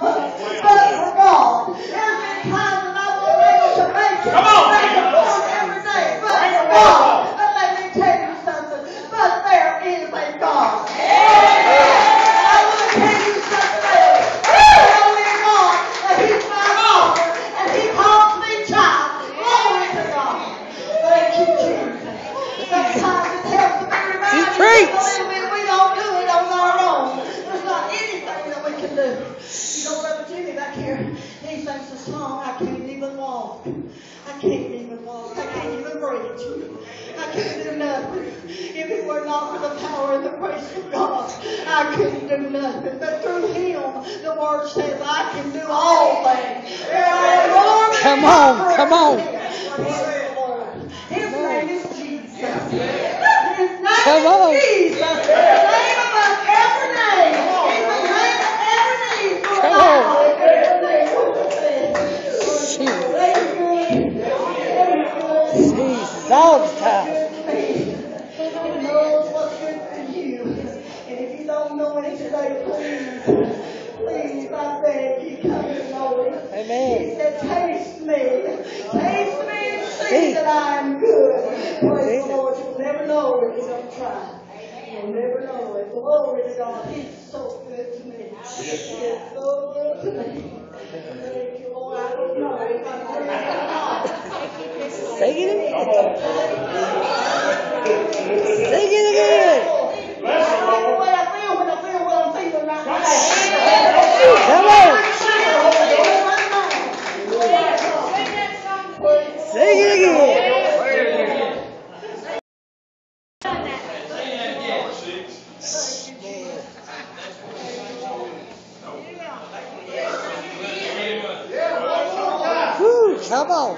but for God. There's been times when I wasn't able to make it. Come on. Make it forth every day, but Bring for the God. word But let me tell you something. But there is a God. I want to tell you something else. There's only a God, and He's my Father, and He calls me child. Glory to God. Thank you, Jesus. Sometimes it helps to be reminded You that preach. we, we don't do it on our own. There's not anything that we can do. You know, Brother Jimmy back here, he sings a song, I can't even walk. I can't even walk. I can't even breathe. I can't do nothing. If it were not for the power and the grace of God, I couldn't do nothing. But through Him, the Word says I can do all things. Come on, come on. His name is Jesus. His name Come on. is Jesus. The name above every name. He's the name of every knee. will Come bow on. and every knee will confess. Jesus, all the time. He knows what's good for you. And if you don't know it today, please, please, I beg you, come to know it. He said, taste me. Taste me and see that I am good. Praise the Lord. You'll never know if you don't try. You'll never know it. Glory to God. Come on.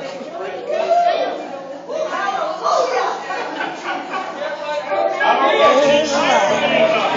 Hallelujah. Aleluia.